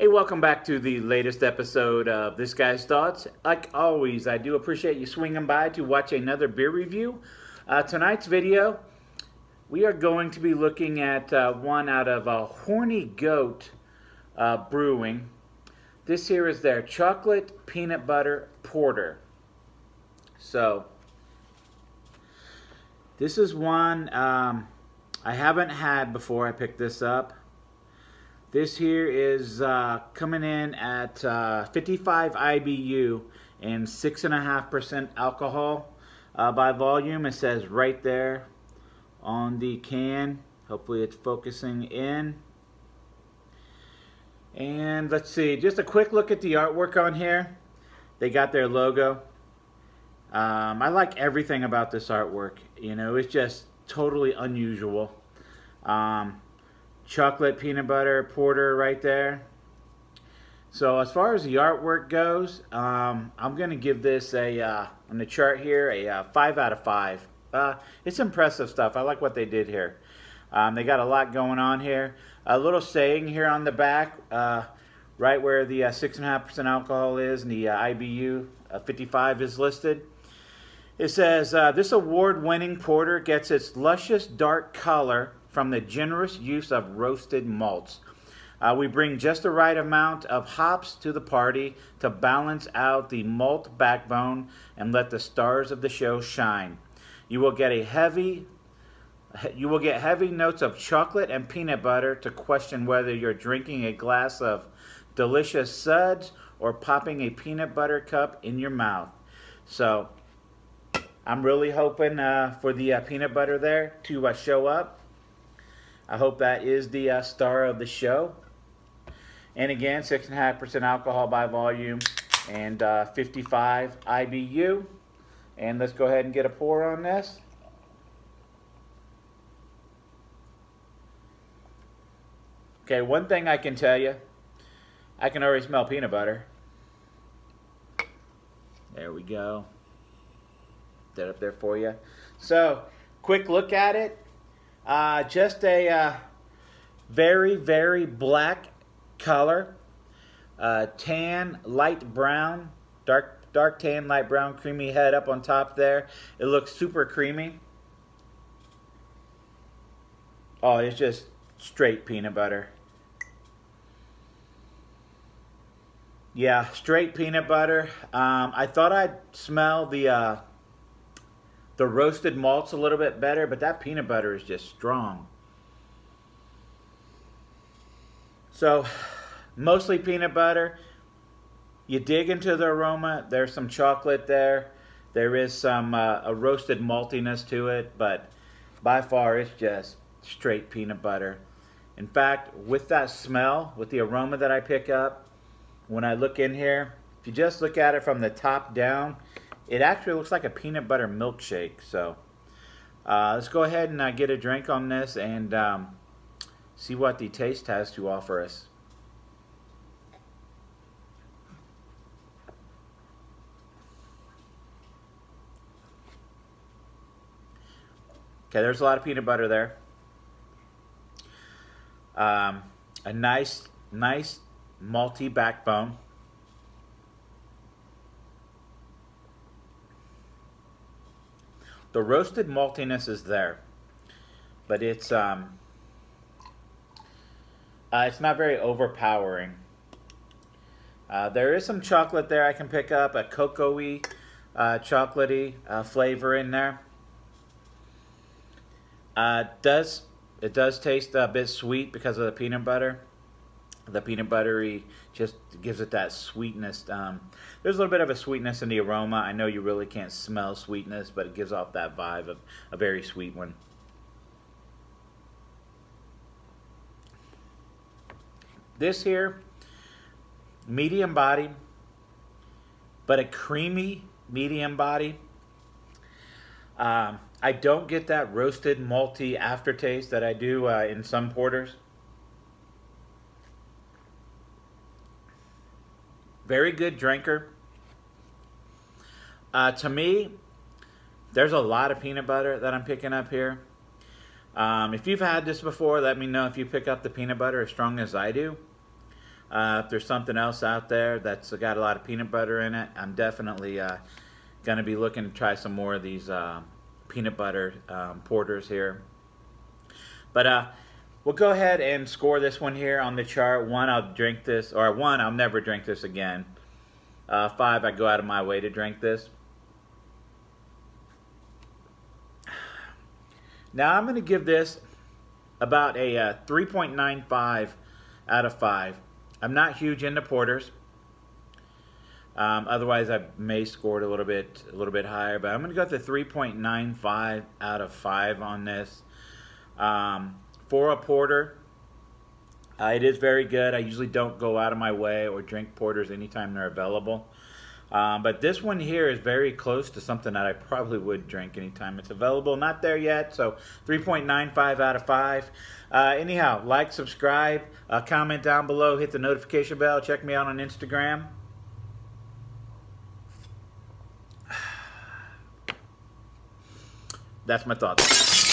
Hey, welcome back to the latest episode of This Guy's Thoughts. Like always, I do appreciate you swinging by to watch another beer review. Uh, tonight's video, we are going to be looking at uh, one out of uh, Horny Goat uh, Brewing. This here is their chocolate peanut butter porter. So, this is one um, I haven't had before I picked this up. This here is uh, coming in at uh, 55 IBU and 6.5% alcohol uh, by volume. It says right there on the can. Hopefully it's focusing in. And let's see, just a quick look at the artwork on here. They got their logo. Um, I like everything about this artwork. You know, it's just totally unusual. Um, chocolate peanut butter porter right there. So as far as the artwork goes, um, I'm going to give this a, uh, on the chart here, a uh, 5 out of 5. Uh, it's impressive stuff. I like what they did here. Um, they got a lot going on here. A little saying here on the back, uh, right where the 6.5% uh, alcohol is and the uh, IBU 55 is listed. It says, this award-winning porter gets its luscious dark color from the generous use of roasted malts. Uh, we bring just the right amount of hops to the party to balance out the malt backbone and let the stars of the show shine. You will get a heavy you will get heavy notes of chocolate and peanut butter to question whether you're drinking a glass of delicious suds or popping a peanut butter cup in your mouth. So, I'm really hoping uh, for the uh, peanut butter there to uh, show up. I hope that is the uh, star of the show. And again, 6.5% alcohol by volume and uh, 55 IBU. And let's go ahead and get a pour on this. Okay, one thing I can tell you, I can already smell peanut butter. There we go. That up there for you. So, quick look at it. Uh, just a uh, very, very black color. Uh, tan, light brown, dark, dark tan, light brown, creamy head up on top there. It looks super creamy. Oh, it's just straight peanut butter. Yeah, straight peanut butter. Um, I thought I'd smell the uh, the roasted malt's a little bit better, but that peanut butter is just strong. So, mostly peanut butter. You dig into the aroma. There's some chocolate there. There is some uh, a roasted maltiness to it, but by far it's just straight peanut butter. In fact, with that smell, with the aroma that I pick up, when I look in here, if you just look at it from the top down, it actually looks like a peanut butter milkshake. So uh, let's go ahead and uh, get a drink on this and um, see what the taste has to offer us. Okay, there's a lot of peanut butter there. Um, a nice, nice malty backbone. The roasted maltiness is there, but it's um, uh, it's not very overpowering. Uh, there is some chocolate there I can pick up, a cocoa-y, uh, chocolatey uh, flavor in there. Uh, does it does taste a bit sweet because of the peanut butter the peanut buttery just gives it that sweetness. Um, there's a little bit of a sweetness in the aroma. I know you really can't smell sweetness, but it gives off that vibe of a very sweet one. This here, medium body, but a creamy medium body. Um, I don't get that roasted malty aftertaste that I do uh, in some porters. Very good drinker. Uh, to me, there's a lot of peanut butter that I'm picking up here. Um, if you've had this before, let me know if you pick up the peanut butter as strong as I do. Uh, if there's something else out there that's got a lot of peanut butter in it, I'm definitely uh, going to be looking to try some more of these uh, peanut butter um, porters here. But uh, we'll go ahead and score this one here on the chart. One, I'll drink this, or one, I'll never drink this again. Uh, five, I go out of my way to drink this. Now I'm going to give this about a uh, 3.95 out of 5. I'm not huge into porters. Um, otherwise, I may score it a little bit, a little bit higher. But I'm going to go with the 3.95 out of 5 on this. Um, for a porter, uh, it is very good. I usually don't go out of my way or drink porters anytime they're available. Um, but this one here is very close to something that I probably would drink anytime it's available. Not there yet, so 3.95 out of 5. Uh, anyhow, like, subscribe, uh, comment down below, hit the notification bell, check me out on Instagram. That's my thoughts.